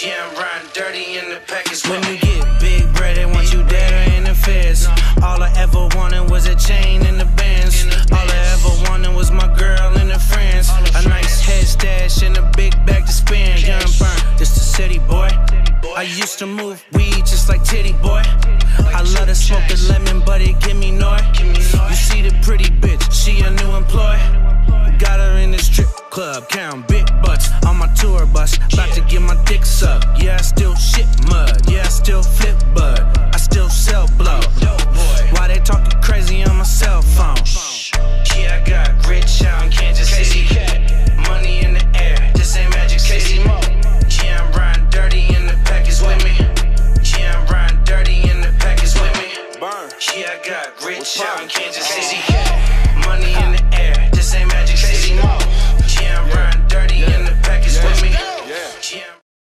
bitch, yeah, I'm riding dirty in the package. When you get big bread, they want you dead or in the feds. All I ever wanted was a chain and the bands. All I ever wanted was my girl and her friends. A nice head stash and a big bag to spend. Young burn, this the city boy. I used to move weed just like Tity Boi. I love to smoke the lemon, but it give me noise. You see the pretty bitch, she a new employee. Got her in the strip club, count big butts still flip bud, I still sell blow. Why they talking crazy on my cell phone? Shh. Yeah, I got rich out in Kansas City. Money in the air, this ain't Magic City. Yeah, I'm riding dirty in the package with me. Yeah, I'm riding dirty in the package with me. Yeah, I got rich out in Kansas City.